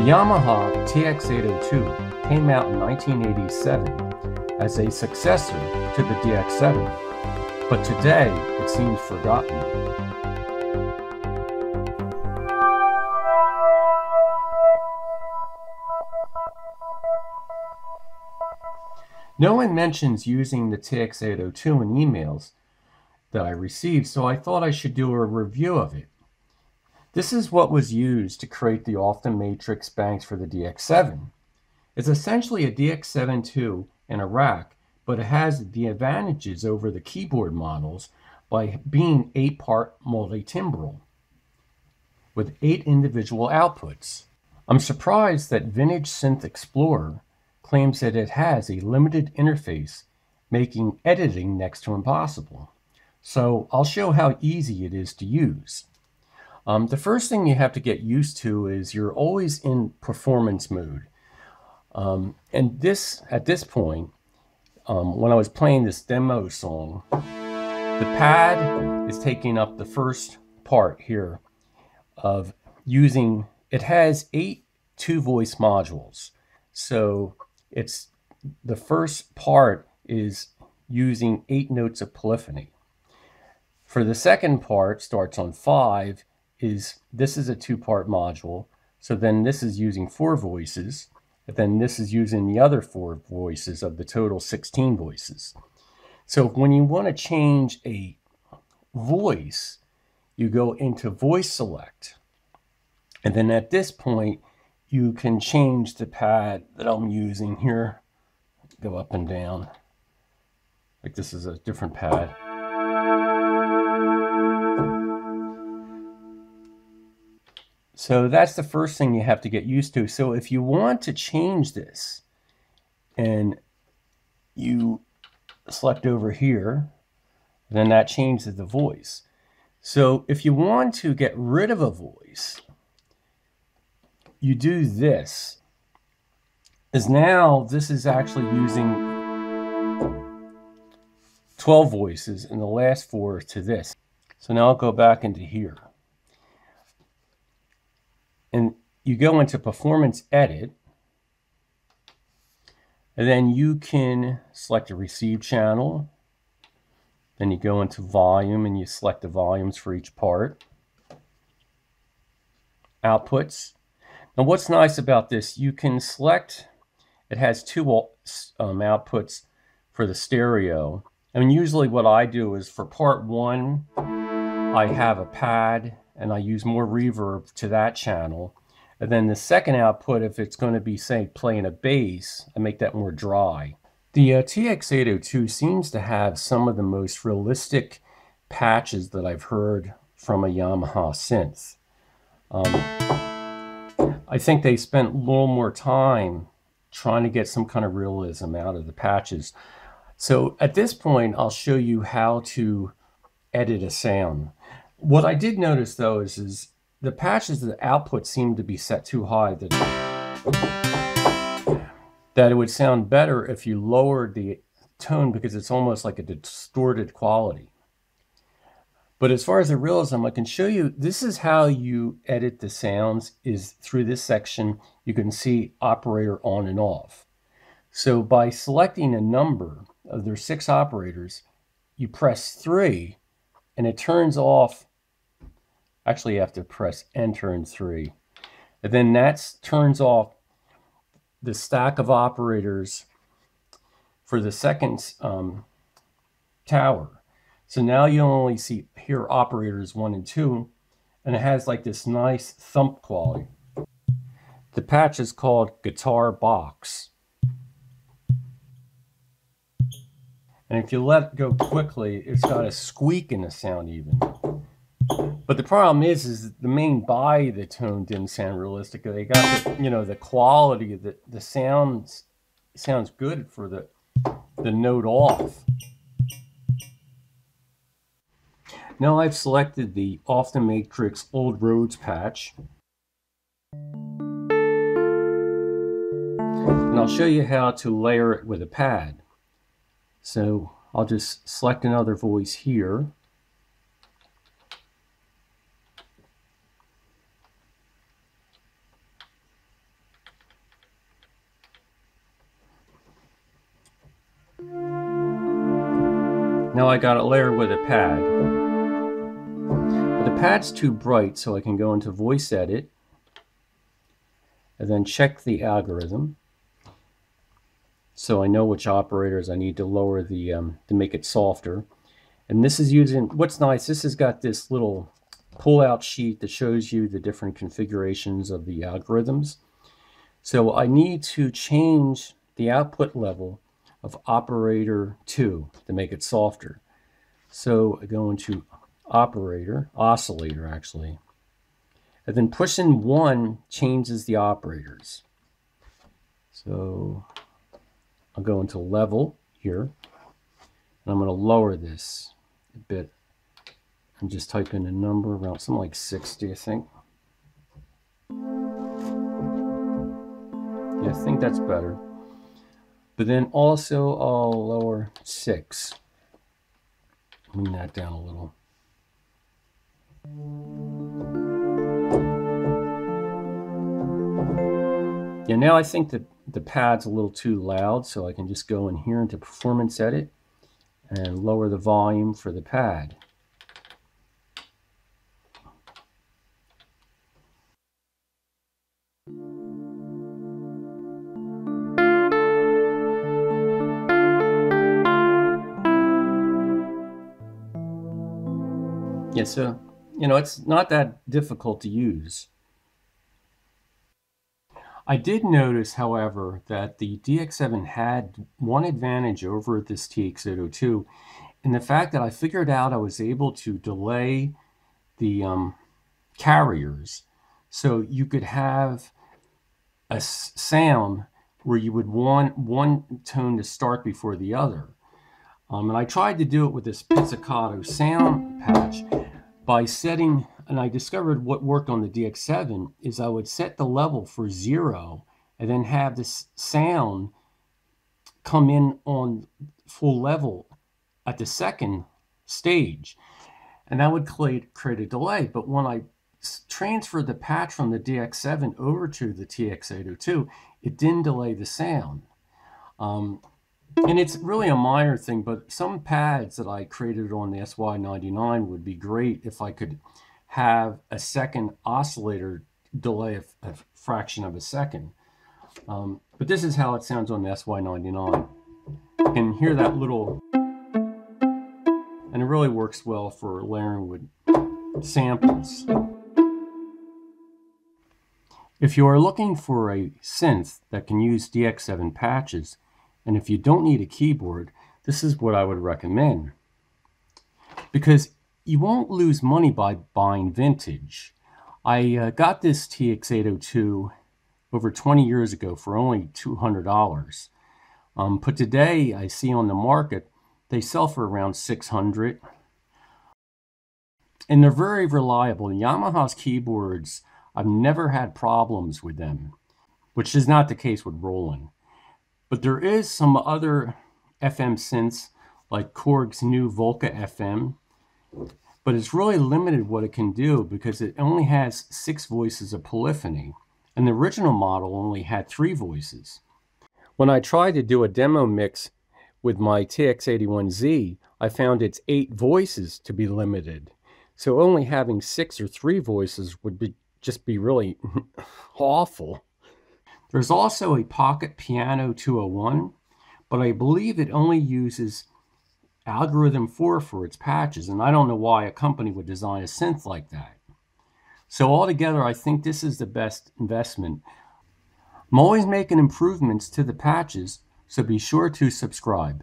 The Yamaha TX802 came out in 1987 as a successor to the DX7, but today it seems forgotten. No one mentions using the TX802 in emails that I received, so I thought I should do a review of it. This is what was used to create the Off The Matrix banks for the DX7. It's essentially a DX7 II in a rack, but it has the advantages over the keyboard models by being 8-part multi-timbral with 8 individual outputs. I'm surprised that Vintage Synth Explorer claims that it has a limited interface, making editing next to impossible. So I'll show how easy it is to use. Um, the first thing you have to get used to is you're always in performance mode. Um, and this, at this point, um, when I was playing this demo song, the pad is taking up the first part here of using, it has eight two voice modules. So it's the first part is using eight notes of polyphony. For the second part, starts on five, is this is a two-part module. So then this is using four voices. And then this is using the other four voices of the total 16 voices. So when you want to change a voice, you go into voice select. And then at this point, you can change the pad that I'm using here. Go up and down. Like this is a different pad. So that's the first thing you have to get used to. So if you want to change this and you select over here, then that changes the voice. So if you want to get rid of a voice, you do this. Is now this is actually using 12 voices and the last four to this. So now I'll go back into here and you go into performance edit and then you can select a receive channel. Then you go into volume and you select the volumes for each part. Outputs. Now what's nice about this you can select it has two um, outputs for the stereo. And usually what I do is for part one I have a pad and I use more reverb to that channel. And then the second output, if it's going to be, say, playing a bass, I make that more dry. The uh, TX802 seems to have some of the most realistic patches that I've heard from a Yamaha synth. Um, I think they spent a little more time trying to get some kind of realism out of the patches. So at this point, I'll show you how to edit a sound. What I did notice though is, is the patches, of the output seemed to be set too high that, that it would sound better if you lowered the tone because it's almost like a distorted quality. But as far as the realism, I can show you, this is how you edit the sounds is through this section, you can see operator on and off. So by selecting a number of their six operators, you press three and it turns off Actually, you have to press enter in three. And then that turns off the stack of operators for the second um, tower. So now you only see here operators one and two, and it has like this nice thump quality. The patch is called Guitar Box. And if you let go quickly, it's got a squeak in the sound even. But the problem is, is the main body of the tone didn't sound realistic. They got the, you know, the quality of the, the sounds sounds good for the, the note off. Now I've selected the Off The Matrix Old Rhodes patch. And I'll show you how to layer it with a pad. So I'll just select another voice here. Now I got a layer with a pad. But the pad's too bright, so I can go into voice edit and then check the algorithm. So I know which operators I need to lower the, um, to make it softer. And this is using, what's nice, this has got this little pull-out sheet that shows you the different configurations of the algorithms. So I need to change the output level of operator 2 to make it softer. So I go into operator, oscillator actually, and then pushing 1 changes the operators. So I'll go into level here, and I'm going to lower this a bit and just type in a number around something like 60, I think. Yeah, I think that's better. But then also I'll lower 6. Bring that down a little. Yeah, now I think that the pad's a little too loud, so I can just go in here into Performance Edit and lower the volume for the pad. So, you know, it's not that difficult to use. I did notice, however, that the DX7 had one advantage over this TX802 in the fact that I figured out I was able to delay the um, carriers. So you could have a sound where you would want one tone to start before the other. Um, and I tried to do it with this pizzicato sound patch by setting, and I discovered what worked on the DX7 is I would set the level for zero and then have this sound come in on full level at the second stage. And that would create, create a delay. But when I transferred the patch from the DX7 over to the TX802, it didn't delay the sound. Um, and it's really a minor thing, but some pads that I created on the SY99 would be great if I could have a second oscillator delay a, a fraction of a second. Um, but this is how it sounds on the SY99. You can hear that little, and it really works well for layering with samples. If you are looking for a synth that can use DX7 patches, and if you don't need a keyboard, this is what I would recommend. Because you won't lose money by buying vintage. I uh, got this TX802 over 20 years ago for only $200. Um, but today I see on the market, they sell for around 600 and they're very reliable. Yamaha's keyboards, I've never had problems with them, which is not the case with Roland. But there is some other FM synths like Korg's new Volca FM, but it's really limited what it can do because it only has six voices of polyphony, and the original model only had three voices. When I tried to do a demo mix with my TX81Z, I found its eight voices to be limited. So only having six or three voices would be just be really awful. There's also a Pocket Piano 201, but I believe it only uses Algorithm 4 for its patches, and I don't know why a company would design a synth like that. So altogether, I think this is the best investment. I'm always making improvements to the patches, so be sure to subscribe.